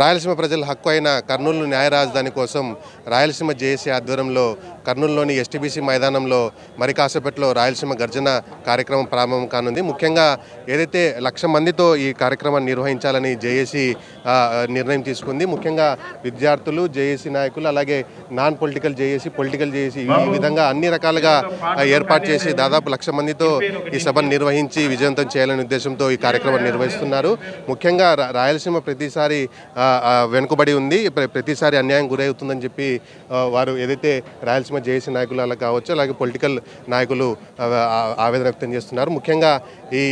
రాయలసీమ ప్రజల హక్కు అయిన కర్నూలు న్యాయ రాజధాని కోసం రాయలసీమ జేఏసీ ఆధ్వర్యంలో కర్నూలులోని ఎస్టీబీసీ మైదానంలో మరి కాసేపట్లో రాయలసీమ గర్జన కార్యక్రమం ప్రారంభం కానుంది. ముఖ్యంగా ఏదైతే లక్ష మందితో ఈ కార్యక్రమాన్ని నిర్వహించాలని జేఏసీ నిర్ణయం తీసుకుంది. ముఖ్యంగా విద్యార్థులు జేఏసీ నాయకులు అలాగే non political JAC political JAC ఈ విధంగా అన్ని రకాలుగా ఏర్పాటు చేసి దాదాపు లక్ష మందితో ఈ సభను నిర్వహించి విజయవంతం చేయాలనే ఉద్దేశంతో ఈ కార్యక్రమాన్ని నిర్వహిస్తున్నారు. ముఖ్యంగా రాయలసీమ ప్రతిసారి వెనుకబడి ఉంది. ప్ర- ప్రతిసారి అన్యాయం గురవుతుందని చెప్పి వారు ఏదైతే రాయలసీమ జేఏసీ నాయకులు అలా కావచ్చు అలాగే పొలిటికల్ నాయకులు ఆవేదన వ్యక్తం చేస్తున్నారు. ముఖ్యంగా ఈ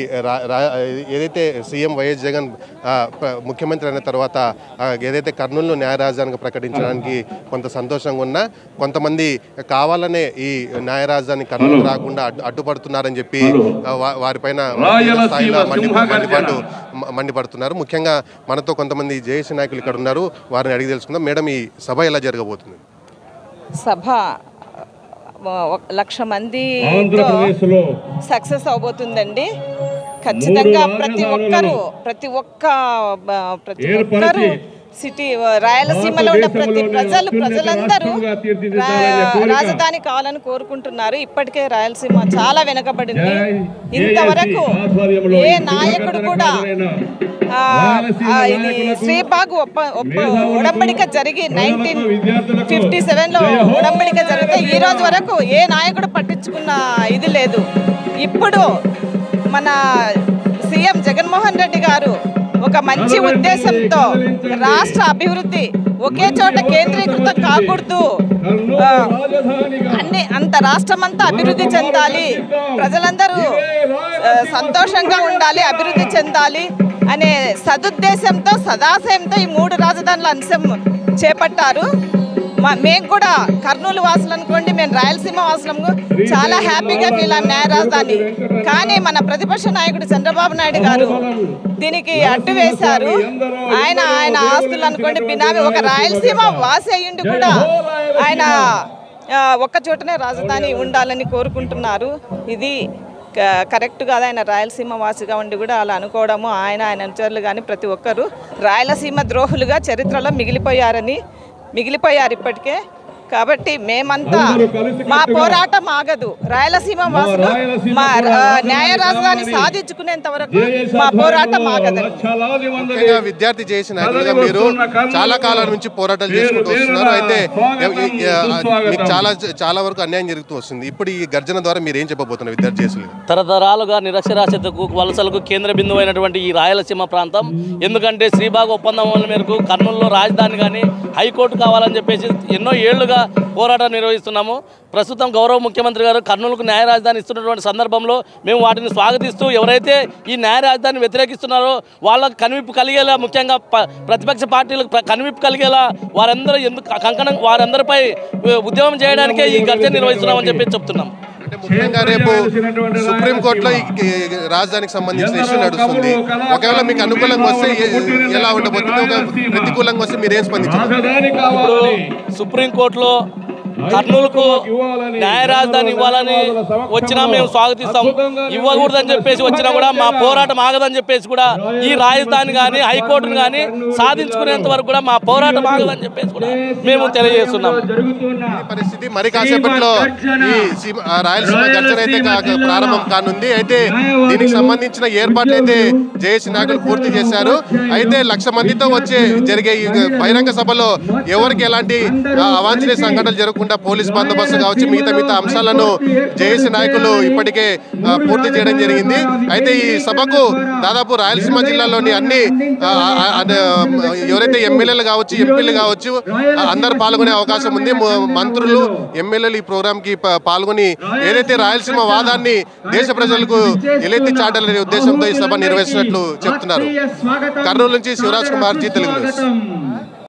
ఏదైతే సీఎం వైఎస్ జగన్ ముఖ్యమంత్రి అయిన తర్వాత ఏదైతే కర్నూలును న్యాయ రాజధానిగా ప్రకటించడానికి కొంత సంతోషంగా ఉన్నా కొంతమంది కావాలనే ఈ న్యాయ రాజధాని కర్నూలు రాకుండా అడ్డు- అడ్డుపడుతున్నారని చెప్పి వారిపైన స్థాయిలో మండిపడుతున్నారు. ముఖ్యంగా మనతో కొంతమంది జేఏసీ నాయకులు ఇక్కడ ఉన్నారు వారిని అడిగి తెలుసుకుందాం మేడం ఈ సభ ఎలా జరగబోతుంది సభ లక్ష ఆంధ్రప్రదేశ్లో సక్సెస్ అవబోతుందండి ఖచ్చితంగా ప్రతి ఒక్కరు ప్రతి ఒక్క ప్రతి ఒక్కరు సిటీ రాయలసీమలో ఉన్న ప్రతి ప్రజలు ప్రజలందరూ. రాజధాని కావాలని కోరుకుంటున్నారు ఇప్పటికే రాయలసీమ చాలా వెనుకబడింది ఇంతవరకు ఏ నాయకుడు కూడా ఇది నాయకులకు, ఒప్ప ఉడంబడిక జరిగి నైన్టీన్ ఫిఫ్టీ సెవెన్లో ఉడంబడిక జరిగితే ఈ రోజు వరకు ఏ నాయకుడు పట్టించుకున్న ఇది లేదు. ఇప్పుడు మన సీఎం జగన్మోహన్ రెడ్డి గారు ఒక మంచి ఉద్దేశంతో రాష్ట్ర అభివృద్ధి ఒకే చోట కేంద్రీకృతం కాకూడదు. అన్ని అంత రాష్ట్రం అంతా అభివృద్ధి చెందాలి. ప్రజలందరూ సంతోషంగా ఉండాలి అభివృద్ధి చెందాలి అనే సదుద్దేశంతో సదాశయంతో ఈ మూడు రాజధానుల అంశం చేపట్టారు. మా- మేము కూడా కర్నూలు వాసులు అనుకోండి మేము రాయలసీమ వాసులము చాలా హ్యాపీగా ఫీల్ అయ్యాం న్యాయ రాజధాని. కానీ మన ప్రతిపక్ష నాయకుడు చంద్రబాబు నాయుడు గారు దీనికి అడ్డు వేశారు. ఆయన ఆయన ఆస్తులు అనుకోండి బినామీ. ఒక రాయలసీమ వాసి అయ్యుండి కూడా ఆయన ఒక్క చోటనే రాజధాని ఉండాలని కోరుకుంటున్నారు. ఇది క- కరెక్ట్ కాదు. ఆయన రాయలసీమ వాసిగా ఉండి కూడా అలా అనుకోవడము ఆయన ఆయన అనుచరులు కానీ ప్రతి ఒక్కరూ రాయలసీమ ద్రోహులుగా చరిత్రలో మిగిలిపోయారని మిగిలిపోయారు ఇప్పటికే. కాబట్టి మేమంతా మా పోరాటం ఆగదు. రాయలసీమ వాసులు మా న్యాయ రాజధాని సాధించుకునేంత వరకు మా పోరాటం ఆగదు విద్యార్థి చేసిన మీరు చాలా కాలం నుంచి పోరాటాలు చేసుకుంటూ వస్తున్నారు. అయితే మీకు చాలా చాలా వరకు అన్యాయం జరుగుతూ వస్తుంది. ఇప్పుడు ఈ గర్జన ద్వారా మీరు ఏం చెప్పబోతున్నారు విద్యార్థి చేసులు తరతరాలుగా నిరక్షరాస్యతకు వలసలకు కేంద్ర బిందువు అయినటువంటి ఈ రాయలసీమ ప్రాంతం. ఎందుకంటే శ్రీబాగ్ ఒప్పందం వల్ల మేరకు కర్నూలులో రాజధాని కానీ హైకోర్టు కావాలని చెప్పేసి ఎన్నో ఏళ్ళుగా పోరాటం నిర్వహిస్తున్నాము. ప్రస్తుతం గౌరవ ముఖ్యమంత్రి గారు కర్నూలుకు న్యాయ రాజధాని ఇస్తున్నటువంటి సందర్భంలో మేము వాటిని స్వాగతిస్తూ ఎవరైతే ఈ న్యాయ రాజధానిని వ్యతిరేకిస్తున్నారో వాళ్ళకు కనువిప్పు కలిగేలా ముఖ్యంగా ప్రతిపక్ష పార్టీలకు ప్ర- కనువిప్పు కలిగేలా వారందరూ ఎందుకు కంకణం వారందరిపై ఉద్యమం చేయడానికే ఈ గర్జన నిర్వహిస్తున్నామని చెప్పి చెప్తున్నాం. ముఖ్యంగా రేపు సుప్రీంకోర్టులో రాజధానికి సంబంధించిన ఇష్యూ నడుస్తుంది. ఒకవేళ మీకు అనుకూలంగా వస్తే ఎలా ఉండబోతుంది? ఒక ప్రతికూలంగా వస్తే మీరు ఏం స్పందించారు ఇప్పుడు సుప్రీంకోర్టులో కర్నూలుకు న్యాయ రాజధాని ఇవ్వాలని వచ్చినా మేము స్వాగతిస్తాం. ఇవ్వకూడదని చెప్పేసి వచ్చినా కూడా మా పోరాటం ఆగదని చెప్పేసి కూడా ఈ రాజధాని కానీ హైకోర్టును కానీ సాధించుకునేంత వరకు కూడా మా పోరాటం ఆగదని చెప్పేసి కూడా మేము తెలియజేస్తున్నాం. పరిస్థితి మరి కాసేపట్లో ఈ రాయలసీమ గర్జన అయితే ప్రారంభం కానుంది. అయితే దీనికి సంబంధించిన ఏర్పాట్లు అయితే జేఏసీ నాయకులు పూర్తి చేశారు. అయితే లక్ష మందితో వచ్చే జరిగే ఈ బహిరంగ సభలో ఎవరికి ఎలాంటి అవాంఛనీయ సంఘటనలు జరగకుండా పోలీస్ బందోబస్తు కావచ్చు మిగతా మిగతా అంశాలను జేఏసీ నాయకులు ఇప్పటికే పూర్తి చేయడం జరిగింది. అయితే ఈ సభకు దాదాపు రాయలసీమ జిల్లాలోని అన్ని ఎవరైతే ఎమ్మెల్యేలు కావచ్చు ఎంపీలు కావచ్చు అందరూ పాల్గొనే అవకాశం ఉంది. మంత్రులు ఎమ్మెల్యేలు ఈ ప్రోగ్రామ్కి ప- పాల్గొని ఏదైతే రాయలసీమ వాదాన్ని దేశ ప్రజలకు ఎలెత్తి చాటాలనే ఉద్దేశంతో ఈ సభ నిర్వహిస్తున్నట్లు చెప్తున్నారు. కర్నూలు నుంచి శివరాజ్ కుమార్ జీ తెలుగు న్యూస్.